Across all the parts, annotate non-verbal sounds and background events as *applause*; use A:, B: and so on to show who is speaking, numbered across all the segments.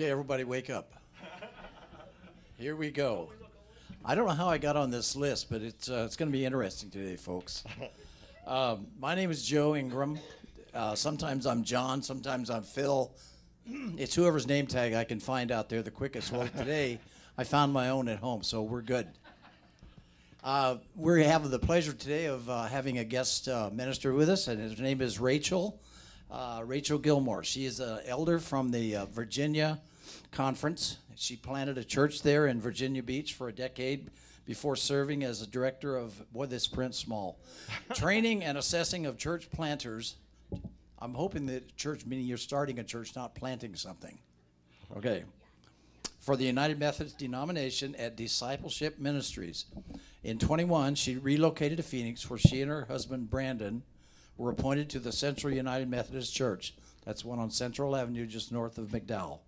A: Okay, everybody, wake up. Here we go. I don't know how I got on this list, but it's uh, it's going to be interesting today, folks. Um, my name is Joe Ingram. Uh, sometimes I'm John, sometimes I'm Phil. It's whoever's name tag I can find out there the quickest. Well, today I found my own at home, so we're good. Uh, we have the pleasure today of uh, having a guest uh, minister with us, and his name is Rachel. Uh, Rachel Gilmore. She is an elder from the uh, Virginia Conference. She planted a church there in Virginia Beach for a decade before serving as a director of, boy, this print's small, *laughs* training and assessing of church planters. I'm hoping that church, meaning you're starting a church, not planting something. Okay. For the United Methodist denomination at Discipleship Ministries. In 21, she relocated to Phoenix, where she and her husband, Brandon, were appointed to the Central United Methodist Church. That's one on Central Avenue, just north of McDowell.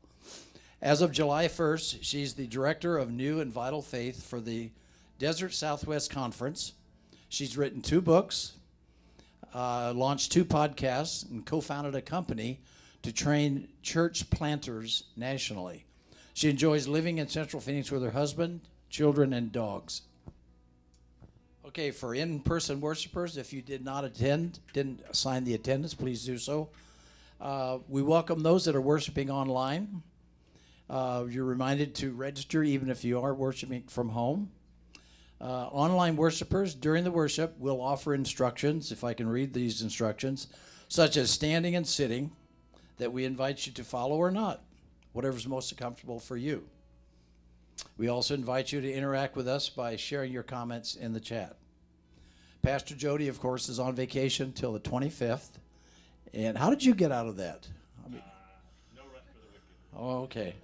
A: As of July 1st, she's the director of New and Vital Faith for the Desert Southwest Conference. She's written two books, uh, launched two podcasts, and co founded a company to train church planters nationally. She enjoys living in Central Phoenix with her husband, children, and dogs. Okay, for in-person worshipers, if you did not attend, didn't sign the attendance, please do so. Uh, we welcome those that are worshiping online. Uh, you're reminded to register even if you are worshiping from home. Uh, online worshipers, during the worship, will offer instructions, if I can read these instructions, such as standing and sitting, that we invite you to follow or not, whatever's most comfortable for you. We also invite you to interact with us by sharing your comments in the chat. Pastor Jody, of course, is on vacation till the 25th. And how did you get out of that? I mean,
B: No rest for the wicked.
A: oh, okay.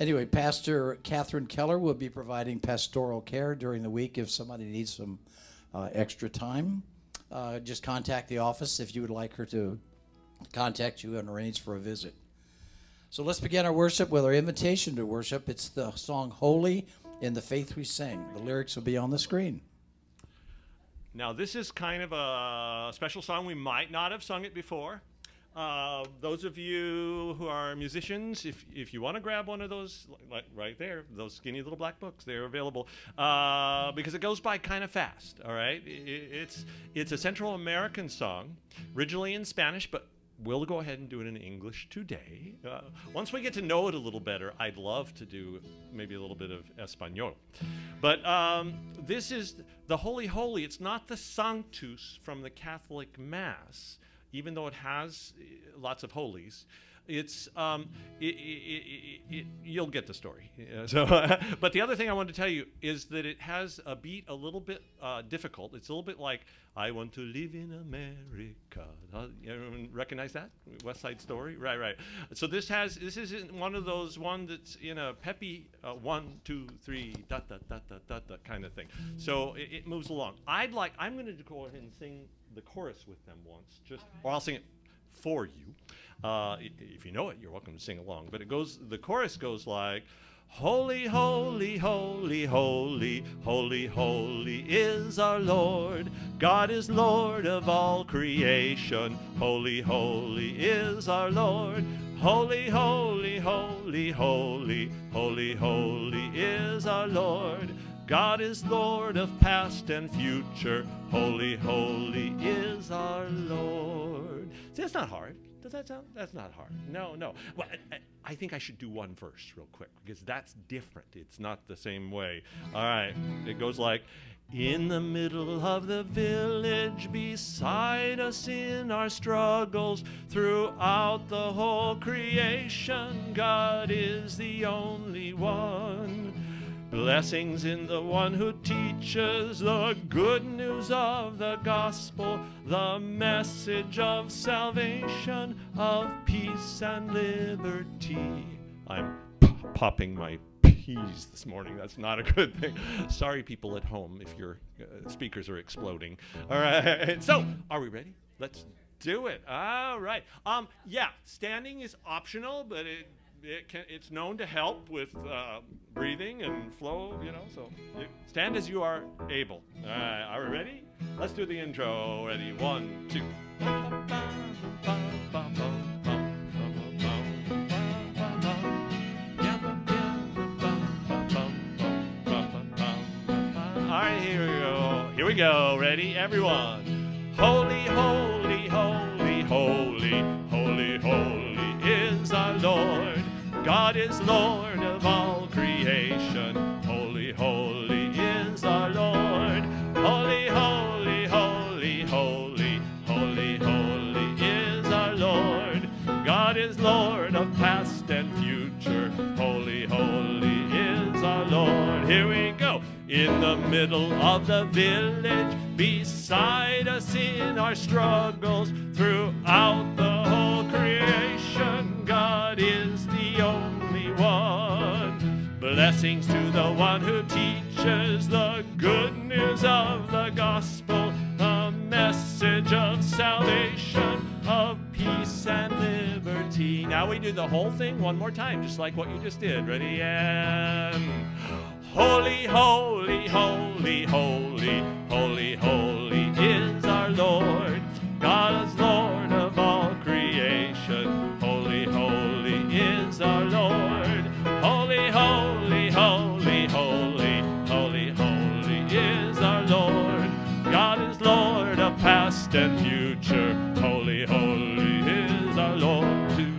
A: Anyway, Pastor Catherine Keller will be providing pastoral care during the week if somebody needs some uh, extra time. Uh, just contact the office if you would like her to contact you and arrange for a visit. So let's begin our worship with our invitation to worship. It's the song Holy in the Faith We Sing. The lyrics will be on the screen.
B: Now, this is kind of a special song. We might not have sung it before. Uh, those of you who are musicians, if, if you want to grab one of those, like right there, those skinny little black books, they're available uh, because it goes by kind of fast. All right, I- I- it's it's a Central American song, originally in Spanish, but we'll go ahead and do it in English today. Uh, once we get to know it a little better, I'd love to do maybe a little bit of Espanol. But um, this is the Holy Holy. It's not the Sanctus from the Catholic Mass, even though it has uh, lots of holies. It's um, it, it, it, you'll get the story. Yeah, so, *laughs* but the other thing I want to tell you is that it has a beat a little bit uh, difficult. It's a little bit like "I want to live in America." Uh, you everyone recognize that West Side Story? Right, right. So this has this isn't one of those one that's in a peppy uh, one, two, three, dot dot dot dot dot dot kind of thing. So it, it moves along. I'd like I'm going to go ahead and sing the chorus with them once, just or I'll sing it for you. Uh, if you know it, you're welcome to sing along. But it goes, the chorus goes like, Holy, holy, holy, holy, holy, holy is our Lord. God is Lord of all creation. Holy, holy is our Lord. Holy, holy, holy, holy, holy, holy is our Lord. God is Lord of past and future. Holy, holy is our Lord. See, that's not hard. Does that sound? That's not hard. No, no. Well, I, I- think I should do one first, real quick, because that's different. It's not the same way. All right. It goes like, in the middle of the village, beside us in our struggles, throughout the whole creation, God is the only one. Blessings in the one who teaches the good news of the gospel, the message of salvation, of peace and liberty. I'm popping my peas this morning. That's not a good thing. Sorry, people at home, if your uh, speakers are exploding. All right. So, are we ready? Let's do it. All right. Um. Yeah. Standing is optional, but it it can, it's known to help with uh, breathing and flow, you know, so stand as you are able. All right, are we ready? Let's do the intro. Ready? One, two. All right, here we go. Here we go. Ready, everyone? Holy, holy. God is Lord of all creation. Holy, holy is our Lord. Holy, holy, holy, holy, holy, holy is our Lord. God is Lord of past and future. Holy, holy is our Lord. Here we go. In the middle of the village, beside us in our struggles, throughout Blessings to the one who teaches the good news of the gospel, the message of salvation, of peace and liberty. Now we do the whole thing one more time, just like what you just did. Ready? And holy, holy, holy, holy, holy, holy is our Lord. God is Lord and future. Holy, holy is our Lord. too.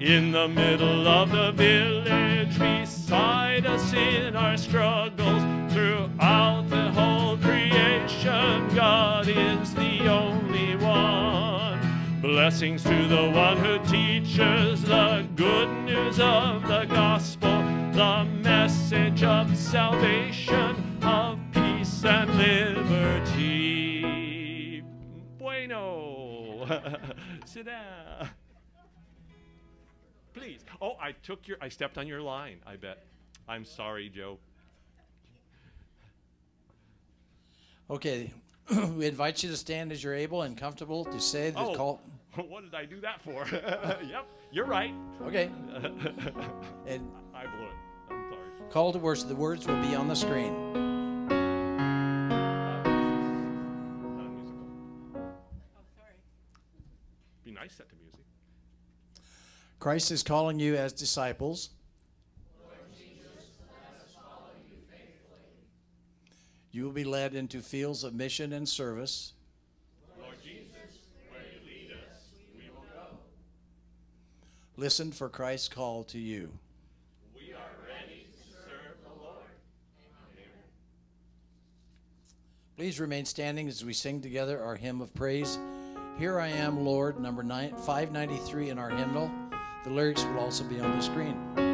B: In the middle of the village, beside us in our struggles, throughout the whole creation, God is the only one. Blessings to the one who teaches the good news of the gospel, the message of salvation, of peace and liberty. Bueno. *laughs* Sit down. Please. Oh, I took your, I stepped on your line, I bet. I'm sorry, Joe.
A: Okay, *clears throat* we invite you to stand as you're able and comfortable to say the
B: Oh,
A: call. *laughs*
B: what did I do that for? *laughs* yep, you're right.
A: Okay, and
B: I blew it. I'm sorry.
A: call to worship. The words will be on the screen.
B: Nice set to music.
A: Christ is calling you as disciples. You will be led into fields of mission and service.
B: Lord Jesus, where you lead us, we will go.
A: Listen for Christ's call to you.
B: We are ready to serve the Lord.
A: Please remain standing as we sing together our hymn of praise. Here I am, Lord, number nine, 593 in our hymnal. The lyrics will also be on the screen.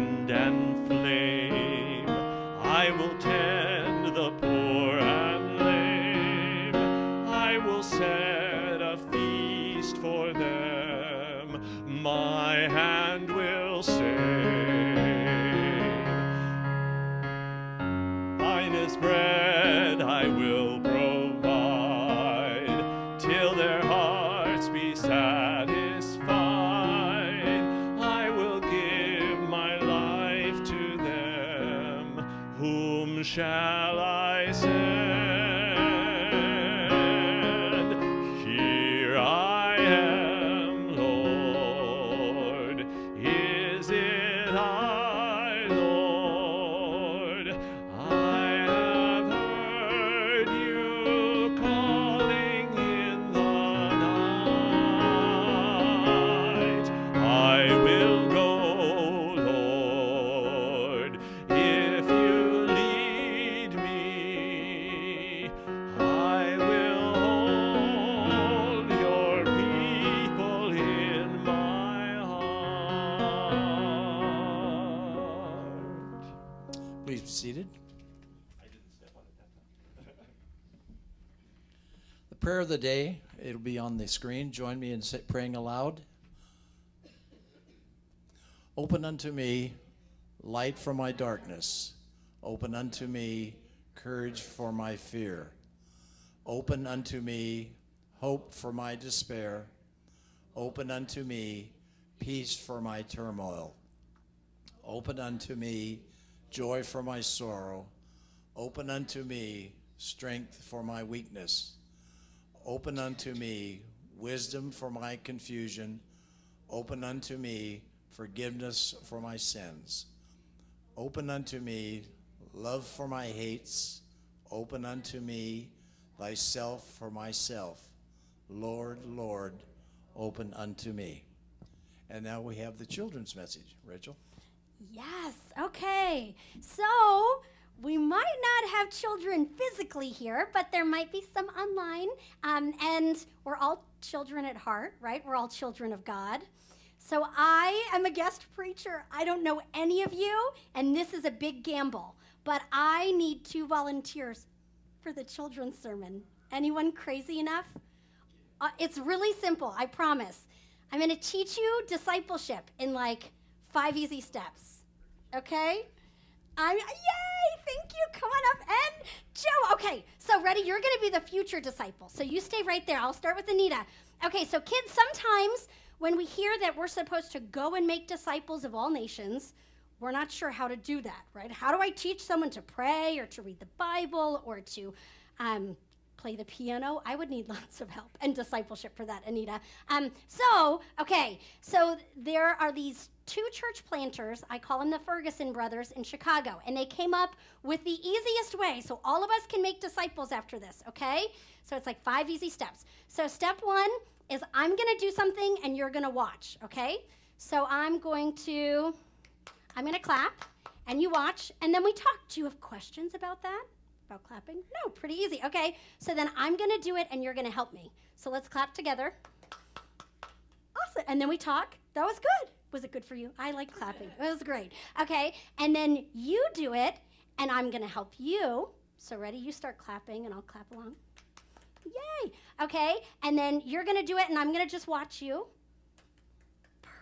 B: Wind and The
A: day, it'll be on the screen. Join me in praying aloud. Open unto me light for my darkness. Open unto me courage for my fear. Open unto me hope for my despair. Open unto me peace for my turmoil. Open unto me joy for my sorrow. Open unto me strength for my weakness. Open unto me wisdom for my confusion. Open unto me forgiveness for my sins. Open unto me love for my hates. Open unto me thyself for myself. Lord, Lord, open unto me. And now we have the children's message. Rachel?
C: Yes, okay. So we might not have children physically here, but there might be some online. Um, and we're all children at heart, right? We're all children of God. So I am a guest preacher. I don't know any of you, and this is a big gamble. But I need two volunteers for the children's sermon. Anyone crazy enough? Uh, it's really simple, I promise. I'm going to teach you discipleship in like five easy steps. Okay? I'm yay! Thank you. Come on up and Joe. Okay, so ready? You're going to be the future disciple. So you stay right there. I'll start with Anita. Okay, so kids, sometimes when we hear that we're supposed to go and make disciples of all nations, we're not sure how to do that, right? How do I teach someone to pray or to read the Bible or to um, play the piano? I would need *laughs* lots of help and discipleship for that, Anita. Um, so, okay, so there are these two church planters. I call them the Ferguson brothers in Chicago, and they came up with the easiest way so all of us can make disciples after this, okay? So it's like five easy steps. So, step one is I'm gonna do something and you're gonna watch, okay? So, I'm going to. I'm going to clap and you watch and then we talk. Do you have questions about that? About clapping? No, pretty easy. Okay, so then I'm to do it and you're to help me. So let's clap together. Awesome. And then we talk. That was good. Was it good for you? I like clapping. It was great. Okay, and then you do it and I'm to help you. So ready? You start clapping and I'll clap along. Yay. Okay, and then you're to do it and I'm to just watch you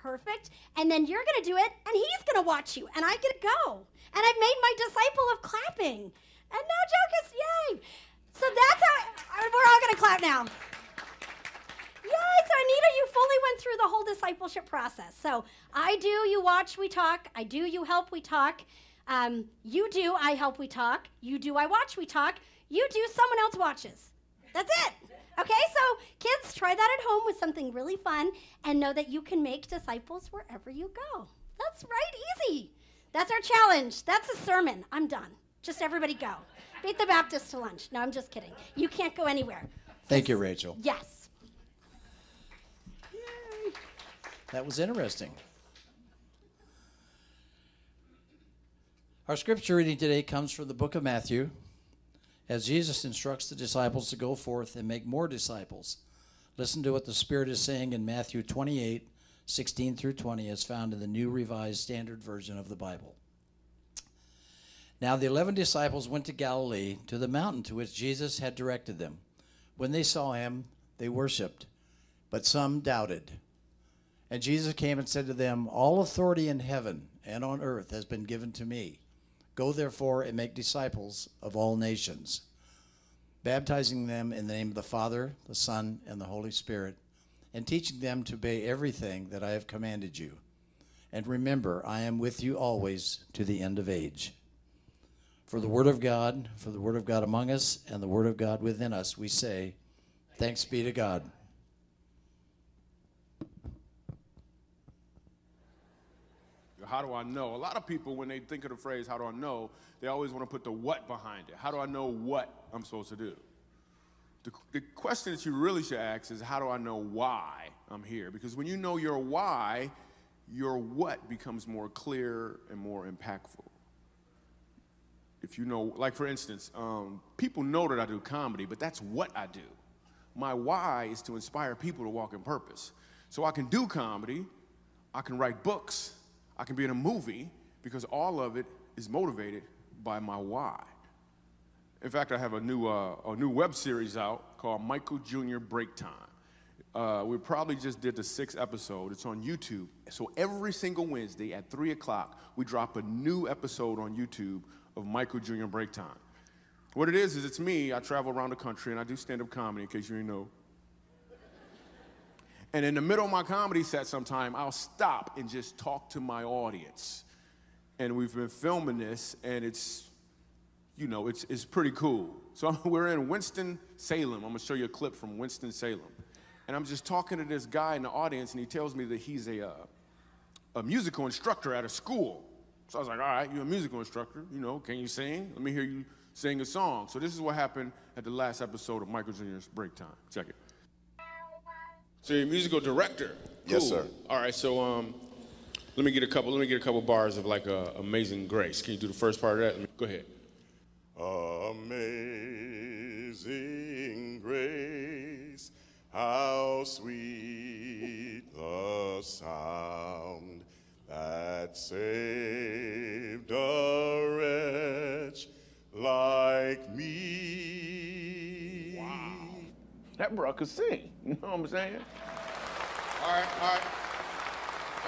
C: perfect. And then you're going to do it, and he's going to watch you, and I get to go. And I've made my disciple of clapping. And now Joe gets, yay. So that's how, we're all going to clap now. Yay. So Anita, you fully went through the whole discipleship process. So I do, you watch, we talk. I do, you help, we talk. Um, you do, I help, we talk. You do, I watch, we talk. You do, someone else watches. That's it. Okay, so kids, try that at home with something really fun and know that you can make disciples wherever you go. That's right, easy. That's our challenge. That's a sermon. I'm done. Just everybody go. Beat the Baptist to lunch. No, I'm just kidding. You can't go anywhere.
A: Thank you, Rachel.
C: Yes.
A: That was interesting. Our scripture reading today comes from the book of Matthew as Jesus instructs the disciples to go forth and make more disciples. Listen to what the Spirit is saying in Matthew 28 16 through 20, as found in the New Revised Standard Version of the Bible. Now the eleven disciples went to Galilee, to the mountain to which Jesus had directed them. When they saw him, they worshipped, but some doubted. And Jesus came and said to them, All authority in heaven and on earth has been given to me. Go therefore and make disciples of all nations, baptizing them in the name of the Father, the Son, and the Holy Spirit and teaching them to obey everything that I have commanded you. And remember, I am with you always to the end of age. For the Word of God, for the Word of God among us, and the Word of God within us, we say, Thanks be to God.
D: How do I know? A lot of people, when they think of the phrase, how do I know, they always want to put the what behind it. How do I know what I'm supposed to do? The, the question that you really should ask is how do I know why I'm here? Because when you know your why, your what becomes more clear and more impactful. If you know, like for instance, um, people know that I do comedy, but that's what I do. My why is to inspire people to walk in purpose. So I can do comedy, I can write books, I can be in a movie, because all of it is motivated by my why. In fact, I have a new, uh, a new web series out called Michael Jr. Break Time. Uh, we probably just did the sixth episode. It's on YouTube. So every single Wednesday at 3 o'clock, we drop a new episode on YouTube of Michael Jr. Break Time. What it is, is it's me. I travel around the country and I do stand up comedy, in case you didn't know. And in the middle of my comedy set, sometime I'll stop and just talk to my audience. And we've been filming this, and it's you know, it's, it's pretty cool. So *laughs* we're in Winston-Salem. I'm gonna show you a clip from Winston-Salem. And I'm just talking to this guy in the audience, and he tells me that he's a, uh, a musical instructor at a school. So I was like, all right, you're a musical instructor, you know, can you sing? Let me hear you sing a song. So this is what happened at the last episode of Michael Jr.'s Break Time. Check it. So you're a musical director. Cool.
E: Yes, sir.
D: All right, so um, let me get a couple. Let me get a couple bars of like uh, "Amazing Grace." Can you do the first part of that? Me, go ahead.
E: Amazing grace, how sweet the sound that saved a wretch like me.
D: Wow. That bro could sing. *laughs* You know what I'm saying? All right, all right.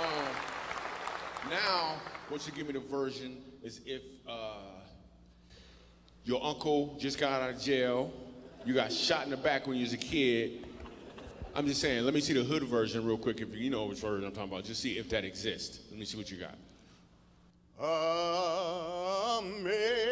D: Um, now, what you give me the version is if uh, your uncle just got out of jail. You got shot in the back when you was a kid. I'm just saying, let me see the hood version real quick if you know which version I'm talking about. Just see if that exists. Let me see what you got.
E: Amazing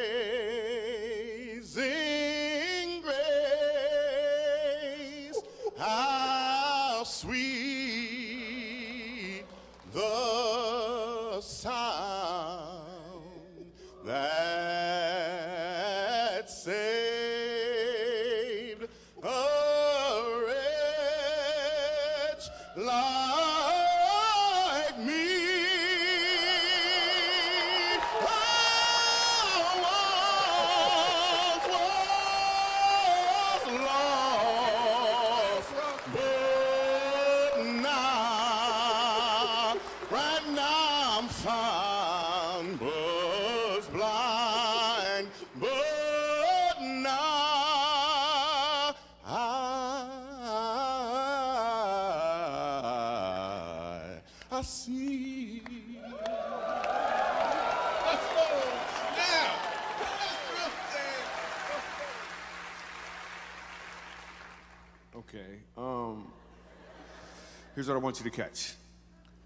D: what I want you to catch.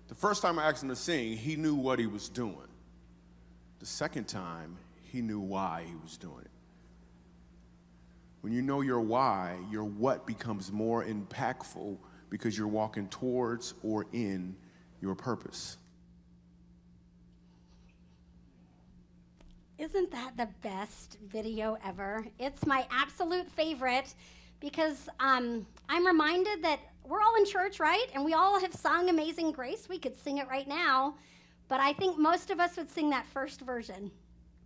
D: The first time I asked him to sing, he knew what he was doing. The second time, he knew why he was doing it. When you know your why, your what becomes more impactful because you're walking towards or in your purpose.
C: Isn't that the best video ever? It's my absolute favorite because um, I'm reminded that we're all in church, right? And we all have sung Amazing Grace. We could sing it right now. But I think most of us would sing that first version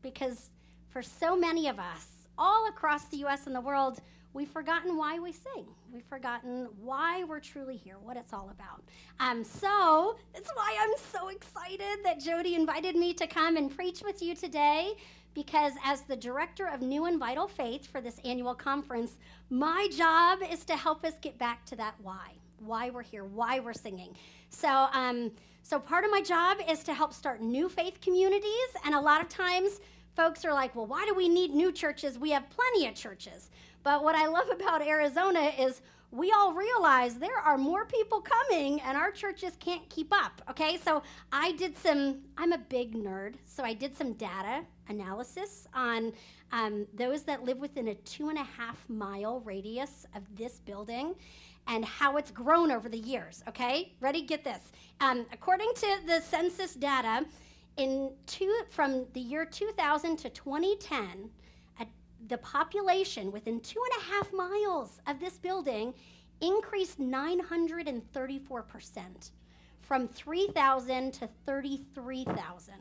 C: because for so many of us, all across the US and the world, we've forgotten why we sing. We've forgotten why we're truly here, what it's all about. Um, so that's why I'm so excited that Jody invited me to come and preach with you today. Because as the director of New and Vital Faith for this annual conference, my job is to help us get back to that why, why we're here, why we're singing. So, um, so part of my job is to help start new faith communities, and a lot of times folks are like, well, why do we need new churches? We have plenty of churches. But what I love about Arizona is we all realize there are more people coming and our churches can't keep up. Okay, so I did some, I'm a big nerd, so I did some data analysis on um, those that live within a two and a half mile radius of this building and how it's grown over the years. Okay, ready? Get this. Um, according to the census data, in two, from the year 2000 to 2010, the population within two and a half miles of this building increased 934%, from 3,000 to 33,000.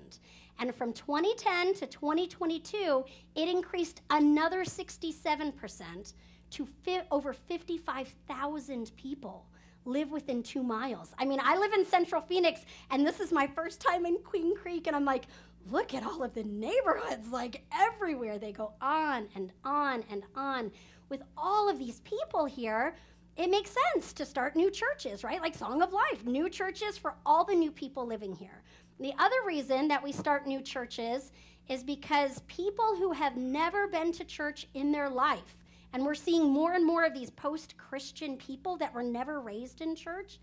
C: And from 2010 to 2022, it increased another 67% to over 55,000 people live within two miles. I mean, I live in Central Phoenix, and this is my first time in Queen Creek, and I'm like, look at all of the neighborhoods, like everywhere. They go on and on and on. With all of these people here, it makes sense to start new churches, right? Like Song of Life, new churches for all the new people living here. The other reason that we start new churches is because people who have never been to church in their life, and we're seeing more and more of these post Christian people that were never raised in church,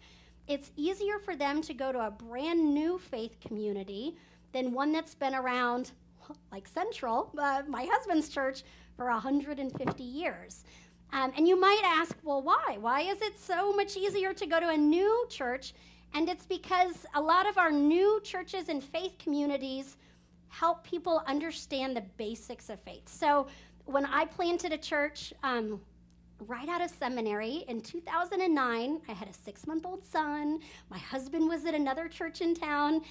C: it's easier for them to go to a brand new faith community than one that's been around, like Central, uh, my husband's church, for 150 years. Um, and you might ask, well, why? Why is it so much easier to go to a new church? And it's because a lot of our new churches and faith communities help people understand the basics of faith. So when I planted a church, um, right out of seminary in 2009. I had a six month old son. My husband was at another church in town.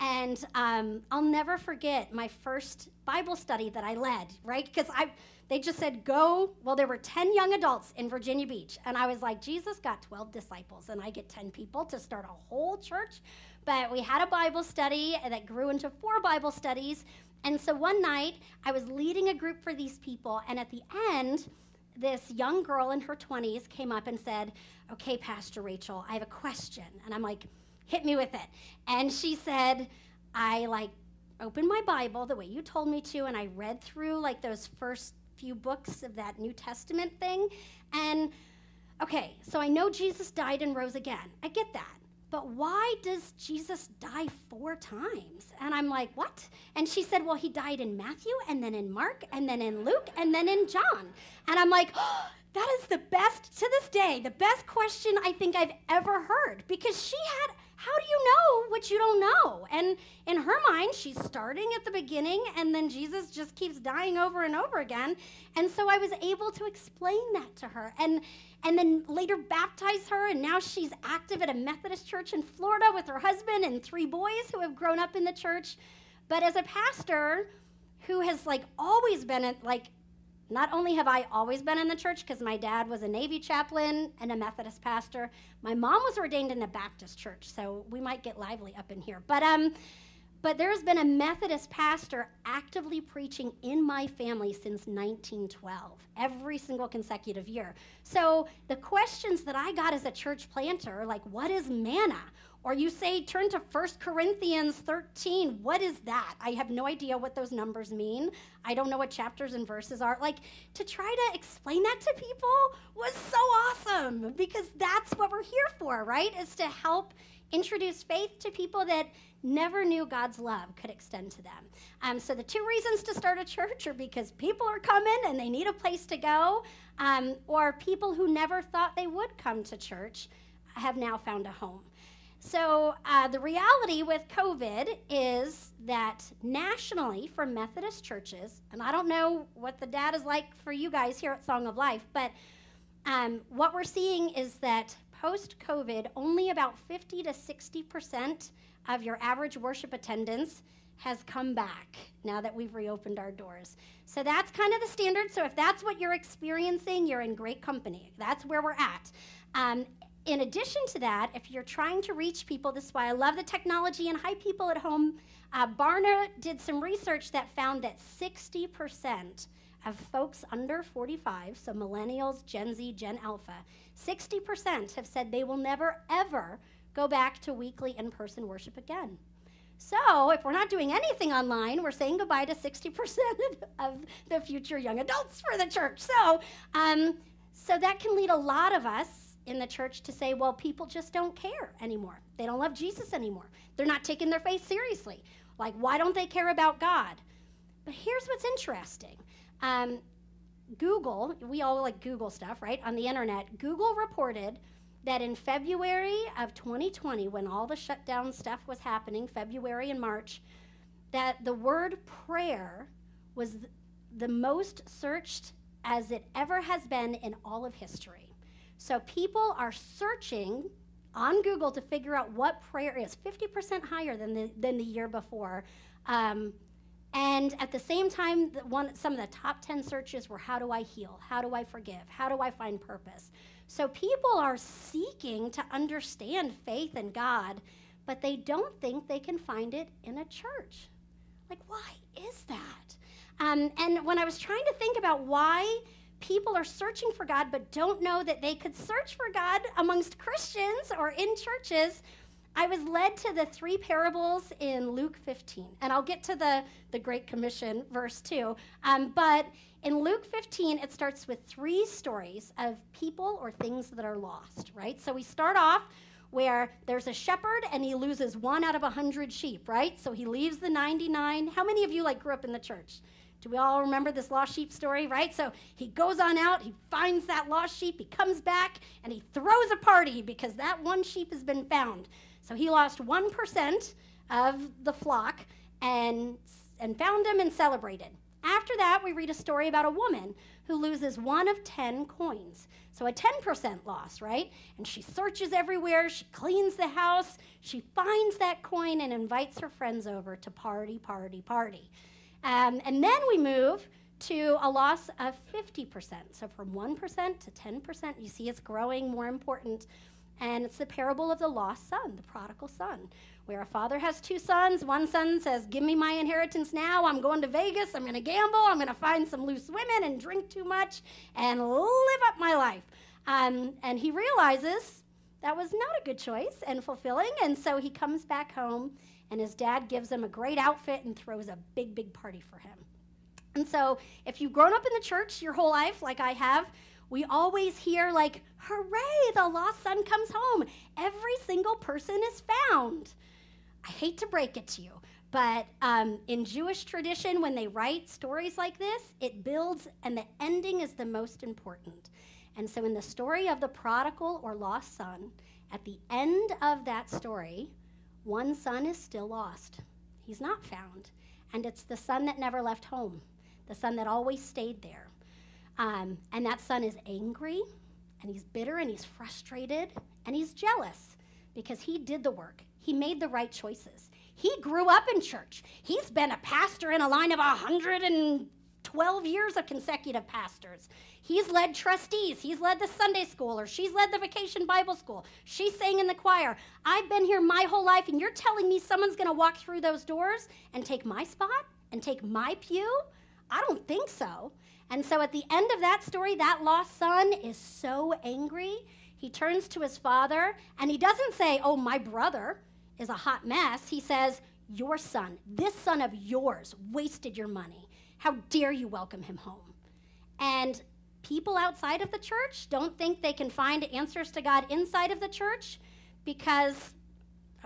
C: And um, I'll never forget my first Bible study that I led, right? Because I, they just said, go. Well, there were 10 young adults in Virginia Beach. And I was like, Jesus got 12 disciples, and I get 10 people to start a whole church. But we had a Bible study that grew into four Bible studies. And so one night, I was leading a group for these people. And at the end, this young girl in her 20s came up and said, Okay, Pastor Rachel, I have a question. And I'm like, hit me with it. And she said, I like opened my Bible the way you told me to, and I read through like those first few books of that New Testament thing. And okay, so I know Jesus died and rose again. I get that. But why does Jesus die four times? And I'm like, what? And she said, well, he died in Matthew, and then in Mark, and then in Luke, and then in John. And I'm like, *gasps* oh, that is the best, to this day, the best question I think I've ever heard because she had how do you know what you don't know? And in her mind, she's starting at the beginning, and then Jesus just keeps dying over and over again. And so I was able to explain that to her, and and then later baptize her. And now she's active at a Methodist church in Florida with her husband and three boys who have grown up in the church. But as a pastor who has like always been at, like not only have I always been in the church because my dad was a Navy chaplain and a Methodist pastor, my mom was ordained in a Baptist church, so we might get lively up in here. But um, but there's been a Methodist pastor actively preaching in my family since 1912, every single consecutive year. So the questions that I got as a church planter, like what is manna? Or you say, turn to 1 Corinthians 13. What is that? I have no idea what those numbers mean. I don't know what chapters and verses are. Like, to try to explain that to people was so awesome because that's what we're here for, right? Is to help introduce faith to people that never knew God's love could extend to them. Um, so, the two reasons to start a church are because people are coming and they need a place to go, um, or people who never thought they would come to church have now found a home. So, uh, the reality with COVID is that nationally, for Methodist churches, and I don't know what the data is like for you guys here at Song of Life, but um, what we're seeing is that post COVID, only about 50 to 60% of your average worship attendance has come back now that we've reopened our doors. So that's kind of the standard. So if that's what you're experiencing, you're in great company. That's where we're at. Um, in addition to that, if you're trying to reach people, this is why I love the technology and hi people at home. Uh, Barna did some research that found that 60% of folks under 45, so millennials, Gen Z, Gen Alpha, 60% have said they will never, ever go back to weekly in person worship again. So, if we're not doing anything online, we're saying goodbye to 60% *laughs* of, of the future young adults for the church. So, um, so that can lead a lot of us in the church to say, well, people just don't care anymore. They don't love Jesus anymore. They're not taking their faith seriously. Like, why don't they care about God? But here's what's interesting um, Google, we all like Google stuff, right? On the internet, Google reported that in February of 2020, when all the shutdown stuff was happening, February and March, that the word prayer was the most searched as it ever has been in all of history. So people are searching on Google to figure out what prayer is, 50% higher than the, than the year before. Um, and at the same time, the one, some of the top 10 searches were how do I heal? How do I forgive? How do I find purpose? So people are seeking to understand faith in God, but they don't think they can find it in a church. Like, why is that? Um, and when I was trying to think about why people are searching for God but don't know that they could search for God amongst Christians or in churches, I was led to the three parables in Luke 15. And I'll get to the, the Great Commission verse too. Um, but in Luke 15, it starts with three stories of people or things that are lost, right? So we start off where there's a shepherd and he loses one out of a hundred sheep, right? So he leaves the 99. How many of you like grew up in the church? Do we all remember this lost sheep story, right? So he goes on out, he finds that lost sheep, he comes back, and he throws a party because that one sheep has been found. So he lost 1% of the flock and, and found him and celebrated. After that, we read a story about a woman who loses one of 10 coins. So a 10% loss, right? And she searches everywhere, she cleans the house, she finds that coin and invites her friends over to party, party, party. Um, and then we move to a loss of 50%. So from 1% to 10%, you see it's growing more important and it's the parable of the lost son, the prodigal son, where a father has two sons. One son says, Give me my inheritance now. I'm going to Vegas. I'm going to gamble. I'm going to find some loose women and drink too much and live up my life. Um, and he realizes that was not a good choice and fulfilling. And so he comes back home, and his dad gives him a great outfit and throws a big, big party for him. And so, if you've grown up in the church your whole life, like I have, we always hear, like, hooray, the lost son comes home. Every single person is found. I hate to break it to you, but um, in Jewish tradition, when they write stories like this, it builds, and the ending is the most important. And so, in the story of the prodigal or lost son, at the end of that story, one son is still lost. He's not found. And it's the son that never left home, the son that always stayed there. Um, and that son is angry, and he's bitter, and he's frustrated, and he's jealous because he did the work. He made the right choices. He grew up in church. He's been a pastor in a line of 112 years of consecutive pastors. He's led trustees. He's led the Sunday school, or she's led the vacation Bible school. She sang in the choir. I've been here my whole life, and you're telling me someone's going to walk through those doors and take my spot and take my pew? I don't think so. And so at the end of that story, that lost son is so angry. He turns to his father and he doesn't say, Oh, my brother is a hot mess. He says, Your son, this son of yours, wasted your money. How dare you welcome him home? And people outside of the church don't think they can find answers to God inside of the church because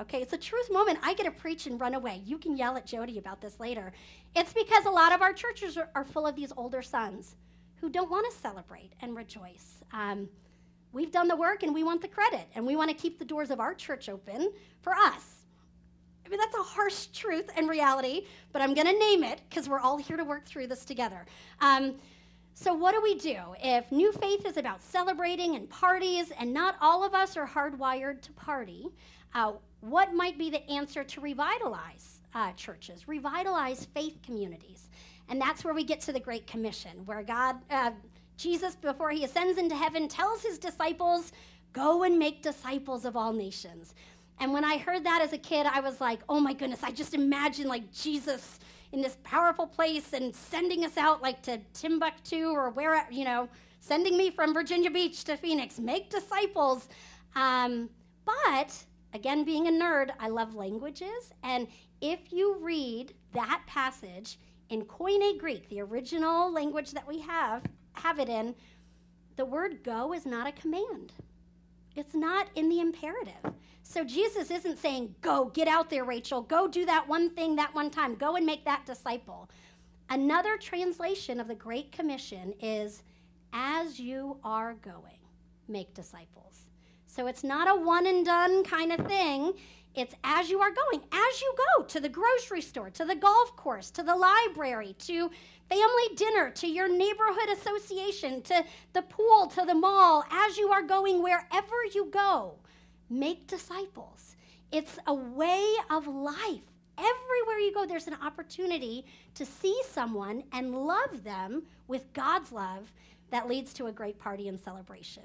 C: Okay, it's a truth moment. I get to preach and run away. You can yell at Jody about this later. It's because a lot of our churches are, are full of these older sons who don't want to celebrate and rejoice. Um, we've done the work and we want the credit, and we want to keep the doors of our church open for us. I mean, that's a harsh truth and reality, but I'm going to name it because we're all here to work through this together. Um, So, what do we do if new faith is about celebrating and parties, and not all of us are hardwired to party? Uh, what might be the answer to revitalize uh, churches, revitalize faith communities? And that's where we get to the Great Commission, where God, uh, Jesus, before he ascends into heaven, tells his disciples, Go and make disciples of all nations. And when I heard that as a kid, I was like, oh my goodness, I just imagine like Jesus in this powerful place and sending us out like to Timbuktu or where, you know, sending me from Virginia Beach to Phoenix, make disciples. Um, but again, being a nerd, I love languages. And if you read that passage in Koine Greek, the original language that we have, have it in, the word go is not a command. It's not in the imperative. So Jesus isn't saying, Go, get out there, Rachel. Go do that one thing that one time. Go and make that disciple. Another translation of the Great Commission is, As you are going, make disciples. So it's not a one and done kind of thing. It's as you are going, as you go to the grocery store, to the golf course, to the library, to family dinner, to your neighborhood association, to the pool, to the mall, as you are going, wherever you go, make disciples. It's a way of life. Everywhere you go, there's an opportunity to see someone and love them with God's love that leads to a great party and celebration.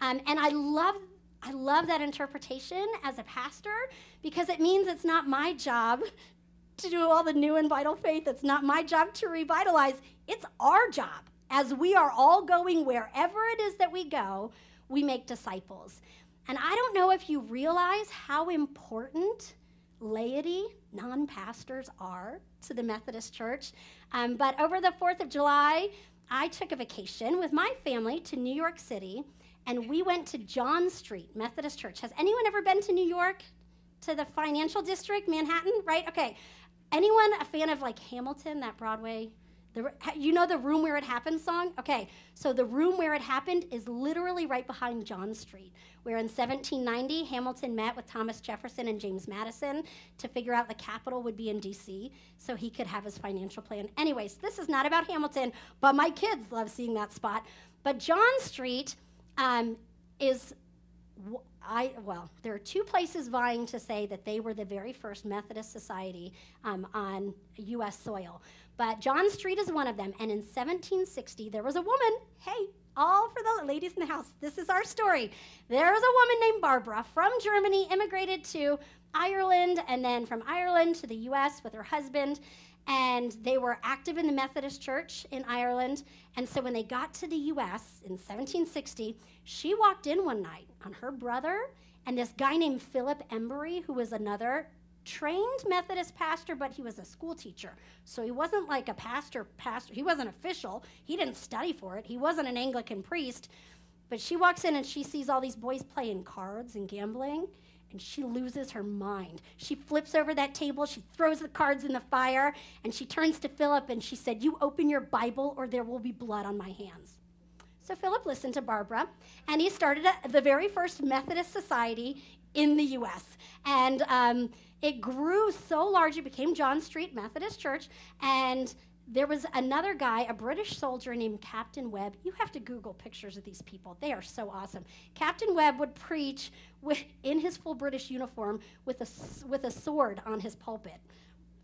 C: Um, and I love I love that interpretation as a pastor because it means it's not my job *laughs* to do all the new and vital faith. It's not my job to revitalize. It's our job. As we are all going wherever it is that we go, we make disciples. And I don't know if you realize how important laity, non pastors, are to the Methodist Church. Um, but over the 4th of July, I took a vacation with my family to New York City, and we went to John Street Methodist Church. Has anyone ever been to New York? To the financial district, Manhattan, right? Okay. Anyone a fan of like Hamilton, that Broadway the, you know the room where it happened song? Okay, so the room where it happened is literally right behind John Street, where in 1790 Hamilton met with Thomas Jefferson and James Madison to figure out the capital would be in DC so he could have his financial plan. Anyways, this is not about Hamilton, but my kids love seeing that spot. But John Street um, is I well, there are two places vying to say that they were the very first Methodist society um, on U.S. soil. But John Street is one of them. And in 1760, there was a woman. Hey, all for the ladies in the house. This is our story. There was a woman named Barbara from Germany, immigrated to Ireland, and then from Ireland to the U.S. with her husband. And they were active in the Methodist Church in Ireland. And so when they got to the U.S. in 1760, she walked in one night on her brother and this guy named Philip Embury, who was another trained Methodist pastor, but he was a school teacher. So he wasn't like a pastor, pastor. He wasn't official. He didn't study for it. He wasn't an Anglican priest. But she walks in and she sees all these boys playing cards and gambling, and she loses her mind. She flips over that table, she throws the cards in the fire, and she turns to Philip and she said, You open your Bible or there will be blood on my hands. So Philip listened to Barbara, and he started a, the very first Methodist society in the U.S. And um, it grew so large, it became John Street Methodist Church. And there was another guy, a British soldier named Captain Webb. You have to Google pictures of these people. They are so awesome. Captain Webb would preach with, in his full British uniform with a, with a sword on his pulpit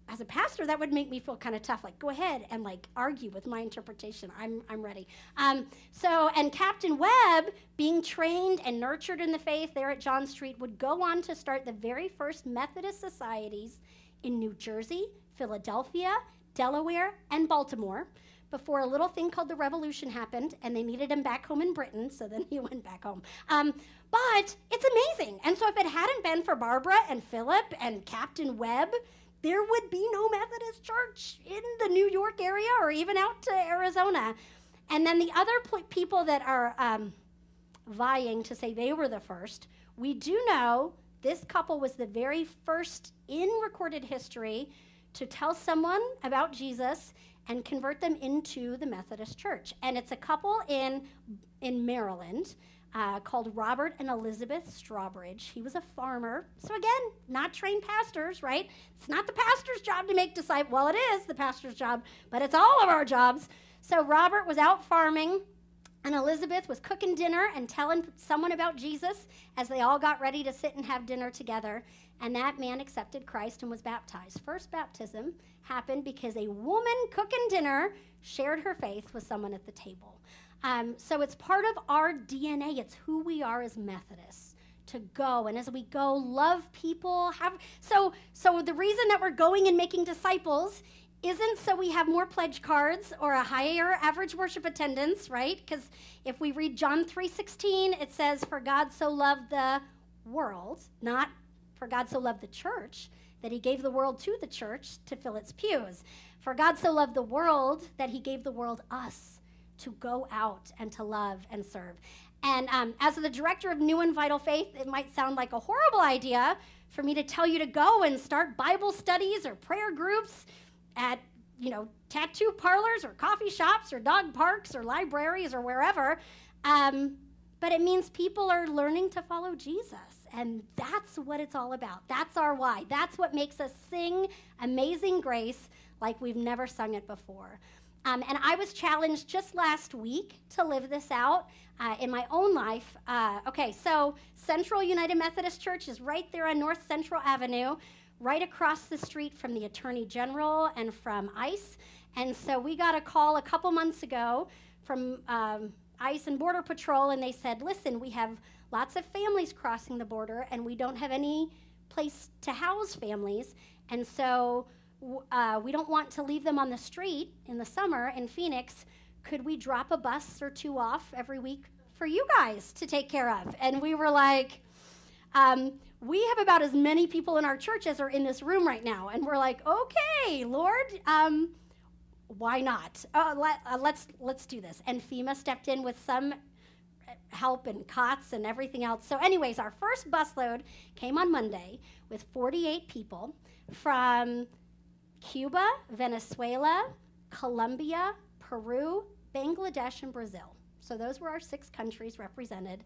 C: as a pastor, that would make me feel kind of tough. Like, go ahead and like argue with my interpretation. I'm, I'm ready. Um, so, and Captain Webb, being trained and nurtured in the faith there at John Street, would go on to start the very first Methodist societies in New Jersey, Philadelphia, Delaware, and Baltimore before a little thing called the Revolution happened, and they needed him back home in Britain, so then he *laughs* went back home. Um, but it's amazing. And so, if it hadn't been for Barbara and Philip and Captain Webb, there would be no Methodist church in the New York area or even out to Arizona. And then the other pl- people that are um, vying to say they were the first, we do know this couple was the very first in recorded history to tell someone about Jesus and convert them into the Methodist Church. And it's a couple in, in Maryland uh, called Robert and Elizabeth Strawbridge. He was a farmer. So, again, not trained pastors, right? It's not the pastor's job to make disciples. Well, it is the pastor's job, but it's all of our jobs So Robert was out farming, and Elizabeth was cooking dinner and telling someone about Jesus as they all got ready to sit and have dinner together. And that man accepted Christ and was baptized. First baptism happened because a woman cooking dinner shared her faith with someone at the table. Um, so it's part of our DNA, it's who we are as Methodists to go and as we go love people have so so the reason that we're going and making disciples isn't so we have more pledge cards or a higher average worship attendance right? Because if we read john 3.16 it says for god so loved the world not for god so loved the church that he gave the world to the church to fill its pews. For god so loved the world that he gave the world us to go out and to love and serve. And um, as the director of New and Vital Faith, it might sound like a horrible idea for me to tell you to go and start Bible studies or prayer groups at, you know, tattoo parlors or coffee shops or dog parks or libraries or wherever. Um, but it means people are learning to follow Jesus. And that's what it's all about. That's our why. That's what makes us sing Amazing Grace like we've never sung it before. Um, and I was challenged just last week to live this out uh, in my own life. Uh, okay, so Central United Methodist Church is right there on North Central Avenue, right across the street from the Attorney General and from ICE. And so we got a call a couple months ago from um, ICE and Border Patrol, and they said, listen, we have lots of families crossing the border, and we don't have any place to house families. And so uh, we don't want to leave them on the street in the summer in Phoenix could we drop a bus or two off every week for you guys to take care of? And we were like, um, we have about as many people in our church as are in this room right now. And we're like, okay, Lord, um, why not? Uh, let, uh, let's, let's do this. And FEMA stepped in with some help and cots and everything else. So, anyways, our first busload came on Monday with 48 people from Cuba, Venezuela, Colombia, Peru, Bangladesh, and Brazil. So those were our six countries represented.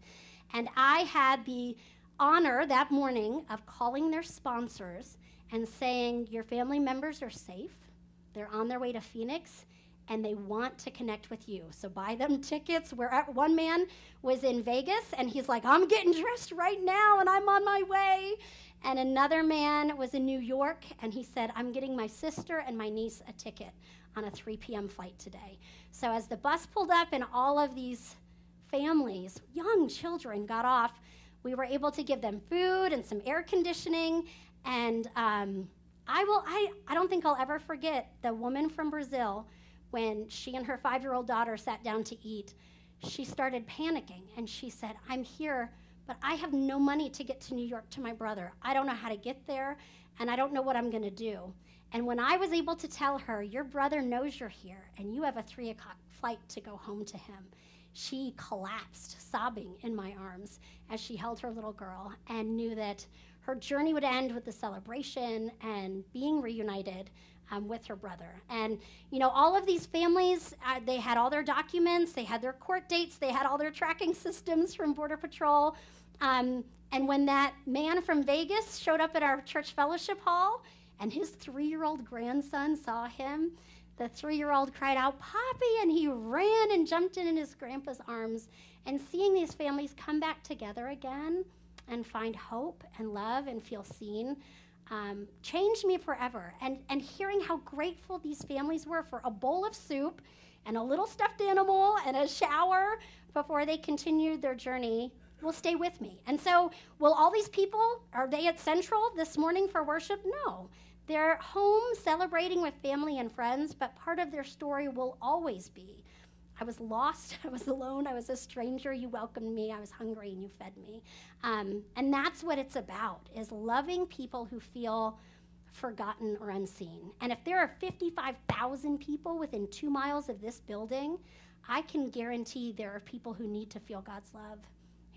C: And I had the honor that morning of calling their sponsors and saying, Your family members are safe. They're on their way to Phoenix and they want to connect with you. So buy them *laughs* tickets. Where one man was in Vegas and he's like, I'm getting dressed right now and I'm on my way. And another man was in New York and he said, I'm getting my sister and my niece a ticket on a 3 p.m. flight today. So as the bus pulled up and all of these families, young children, got off, we were able to give them food and some air conditioning. And um, I will, I, I don't think I'll ever forget the woman from Brazil when she and her five year old daughter sat down to eat. She started panicking and she said, I'm here, but I have no money to get to New York to my brother. I don't know how to get there, and I don't know what I'm going to do. And when I was able to tell her, Your brother knows you're here and you have a three o'clock flight to go home to him, she collapsed, sobbing in my arms as she held her little girl and knew that her journey would end with the celebration and being reunited um, with her brother. And, you know, all of these families, uh, they had all their documents, they had their court dates, they had all their tracking systems from Border Patrol. Um, and when that man from Vegas showed up at our church fellowship hall, and his three year old grandson saw him. The three year old cried out, Poppy, and he ran and jumped in, in his grandpa's arms. And seeing these families come back together again and find hope and love and feel seen um, changed me forever. And, and hearing how grateful these families were for a bowl of soup and a little stuffed animal and a shower before they continued their journey will stay with me. And so, will all these people, are they at Central this morning for worship? No. They're home celebrating with family and friends, but part of their story will always be I was lost, *laughs* I was alone, I was a stranger, you welcomed me, I was hungry and you fed me. Um, and that's what it's about, is loving people who feel forgotten or unseen. And if there are 55,000 people within two miles of this building, I can guarantee there are people who need to feel God's love,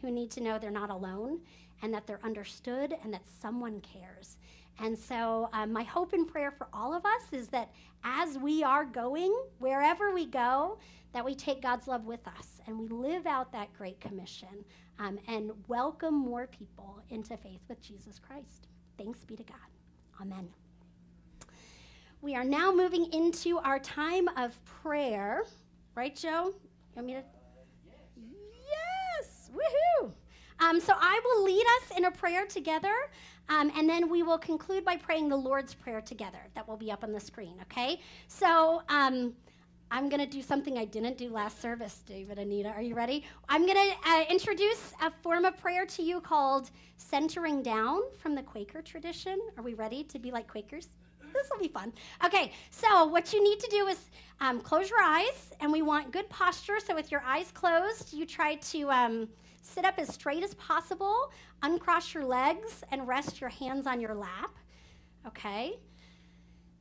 C: who need to know they're not alone and that they're understood and that someone cares. And so, um, my hope and prayer for all of us is that as we are going, wherever we go, that we take God's love with us and we live out that great commission um, and welcome more people into faith with Jesus Christ. Thanks be to God. Amen. We are now moving into our time of prayer. Right, Joe? You want me to? Yes! Woohoo! Um, so I will lead us in a prayer together, um, and then we will conclude by praying the Lord's Prayer together. That will be up on the screen, okay? So um, I'm going to do something I didn't do last service, David, Anita. Are you ready? I'm going to uh, introduce a form of prayer to you called centering down from the Quaker tradition. Are we ready to be like Quakers? This will be fun. Okay, so what you need to do is um, close your eyes, and we want good posture. So with your eyes closed, you try to um, sit up as straight as possible, uncross your legs, and rest your hands on your lap. Okay?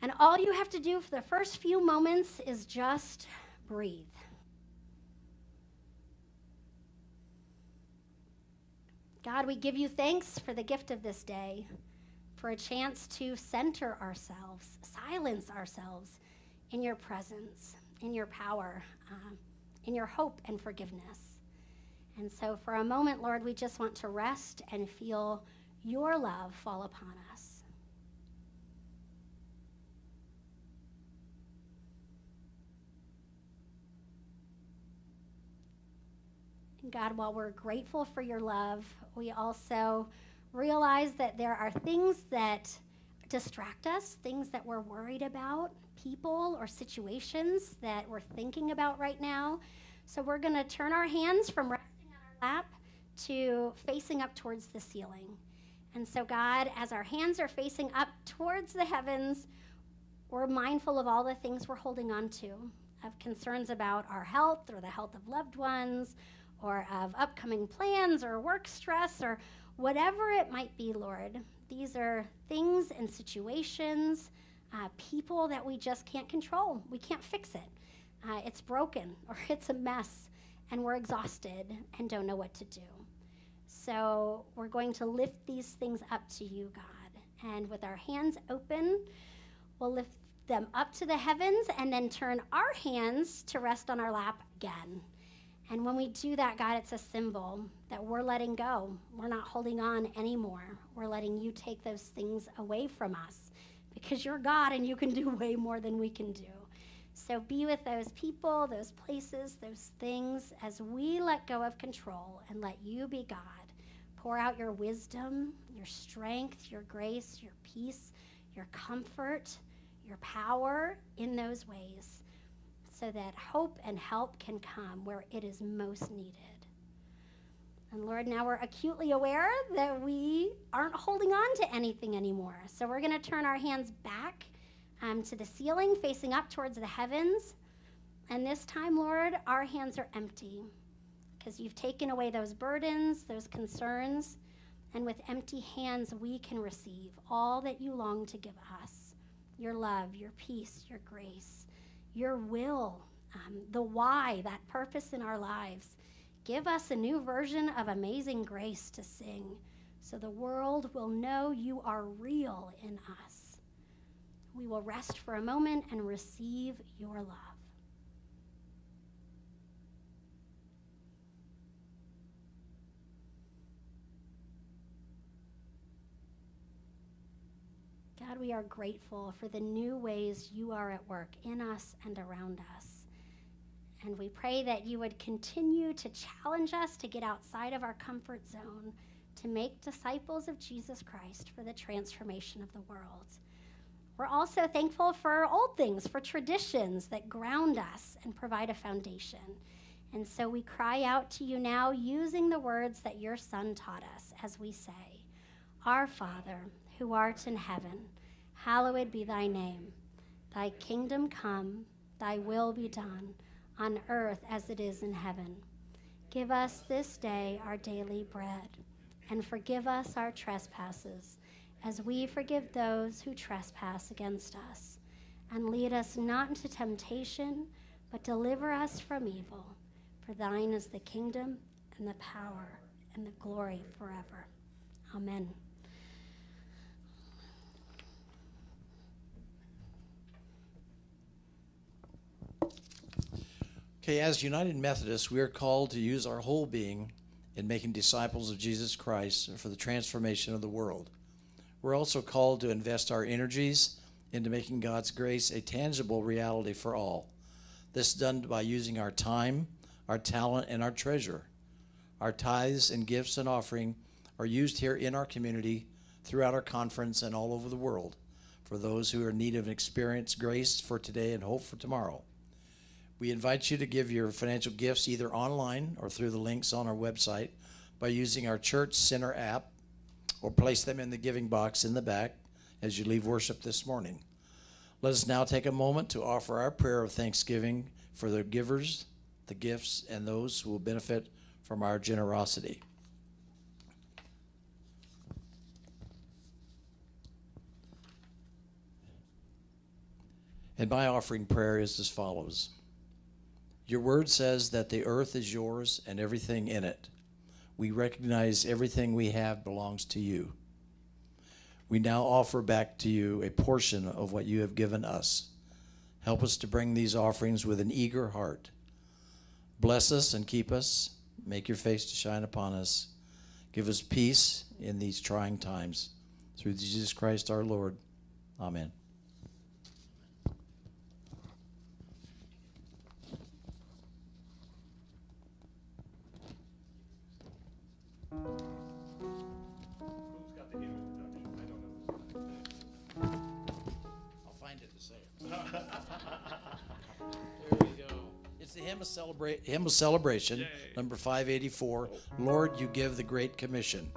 C: And all you have to do for the first few moments is just breathe. God, we give you thanks for the gift of this day, for a chance to center ourselves, silence ourselves in your presence, in your power, uh, in your hope and forgiveness. And so, for a moment, Lord, we just want to rest and feel your love fall upon us. God, while we're grateful for your love, we also realize that there are things that distract us, things that we're worried about, people or situations that we're thinking about right now. So we're going to turn our hands from lap to facing up towards the ceiling. And so, God, as our hands are facing up towards the heavens, we're mindful of all the things we're holding on to, of concerns about our health or the health of loved ones, or of upcoming plans or work stress or whatever it might be, Lord. These are things and situations, uh, people that we just can't control. We can't fix it. Uh, it's broken *laughs* or it's a mess, and we're exhausted and don't know what to do. So we're going to lift these things up to you, God. And with our hands open, we'll lift them up to the heavens and then turn our hands to rest on our lap again. And when we do that, God, it's a symbol that we're letting go. We're not holding on anymore. We're letting you take those things away from us because you're God and you can do *laughs* way more than we can do. So be with those people, those places, those things as we let go of control and let you be God. Pour out your wisdom, your strength, your grace, your peace, your comfort, your power in those ways so that hope and help can come where it is most needed. And Lord, now we're acutely aware that we aren't holding on to anything anymore. So we're going to turn our hands back um, to the ceiling, facing up towards the heavens. And this time, Lord, our hands are empty because you've taken away those burdens, those concerns. And with empty hands, we can receive all that you long to give us your love, your peace, your grace your will, um, the why, that purpose in our lives. Give us a new version of amazing grace to sing so the world will know you are real in us. We will rest for a moment and receive your love. God, we are grateful for the new ways you are at work in us and around us. And we pray that you would continue to challenge us to get outside of our comfort zone, to make disciples of Jesus Christ for the transformation of the world. We're also thankful for old things, for traditions that ground us and provide a foundation. And so we cry out to you now using the words that your Son taught us as we say, Our Father, who art in heaven, hallowed be thy name. Thy kingdom come, thy will be done, on earth as it is in heaven. Give us this day our daily bread, and forgive us our trespasses, as we forgive those who trespass against us. And lead us not into temptation, but deliver us from evil. For thine is the kingdom, and the power, and the glory forever. Amen.
A: Okay, as United Methodists, we are called to use our whole being in making disciples of Jesus Christ for the transformation of the world. We're also called to invest our energies into making God's grace a tangible reality for all. This is done by using our time, our talent, and our treasure. Our tithes and gifts and offering are used here in our community, throughout our conference, and all over the world for those who are in need of an experience, grace for today, and hope for tomorrow. We invite you to give your financial gifts either online or through the links on our website by using our Church Center app or place them in the giving box in the back as you leave worship this morning. Let us now take a moment to offer our prayer of thanksgiving for the givers, the gifts, and those who will benefit from our generosity. And my offering prayer is as follows Your word says that the earth is yours and everything in it. We recognize everything we have belongs to you. We now offer back to you a portion of what you have given us. Help us to bring these offerings with an eager heart. Bless us and keep us. Make your face to shine upon us. Give us peace in these trying times. Through Jesus Christ our Lord. Amen. The hymn of, celebra- hymn of celebration,
B: Yay.
A: number 584. Lord, you give the Great Commission.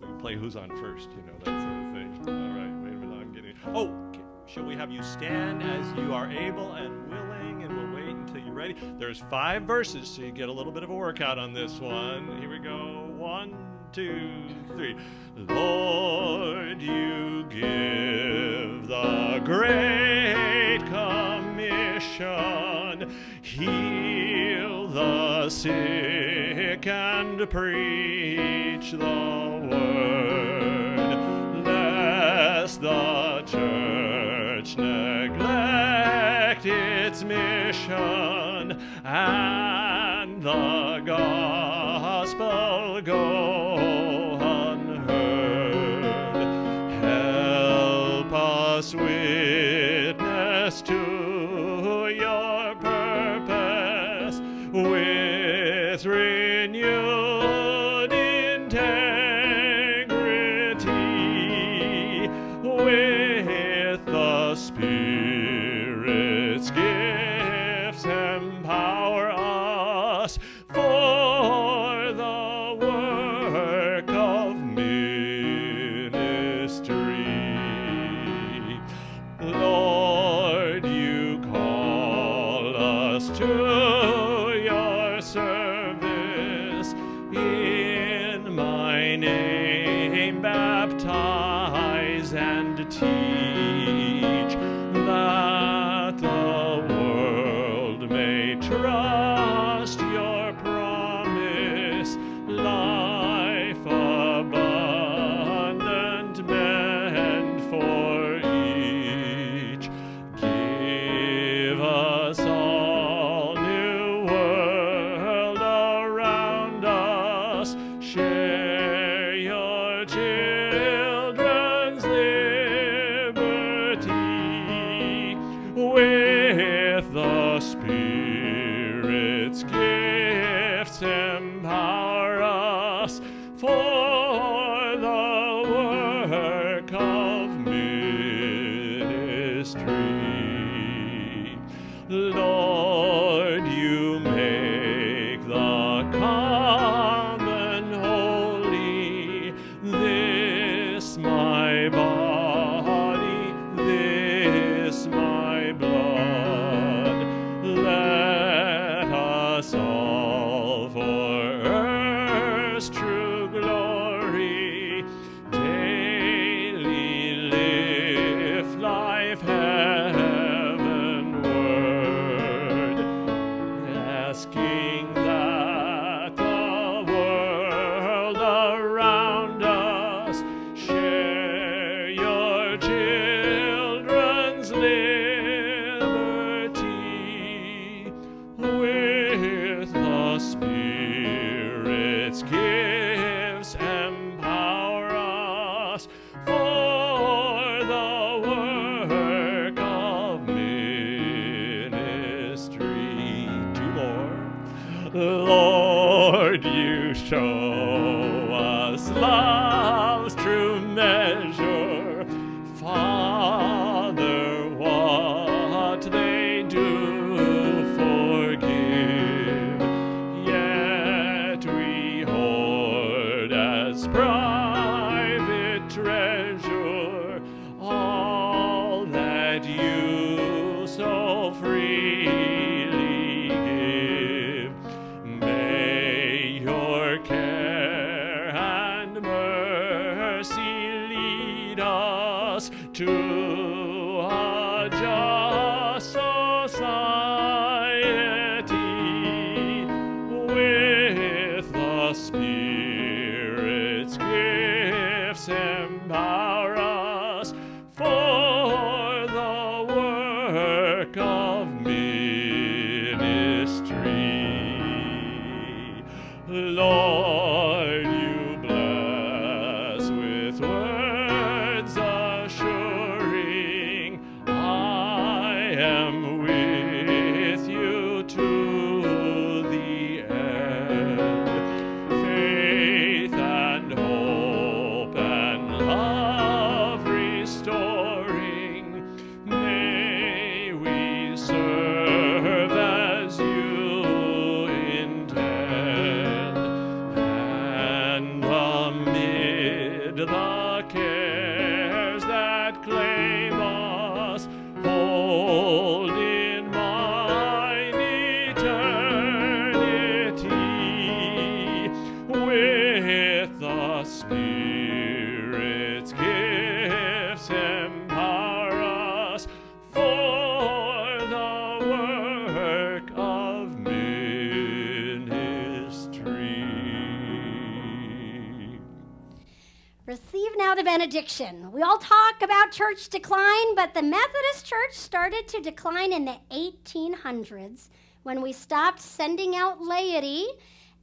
B: We can play who's on first, you know, that sort of thing. All right, wait a minute, I'm getting. Oh, okay. shall we have you stand as you are able and willing, and we'll wait until you're ready. There's five verses, so you get a little bit of a workout on this one. Here we go. One, two, three. Lord, you give the great commission. Heal the sick and preach the word. Lest the church neglect its mission and the
C: We all talk about church decline, but the Methodist Church started to decline in the 1800s when we stopped sending out laity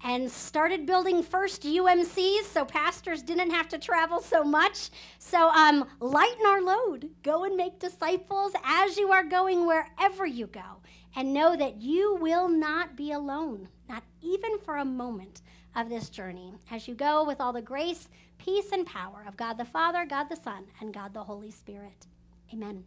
C: and started building first UMCs so pastors didn't have to travel so much. So um, lighten our load. Go and make disciples as you are going wherever you go. And know that you will not be alone, not even for a moment of this journey, as you go with all the grace, peace, and power of God the Father, God the Son, and God the Holy Spirit. Amen.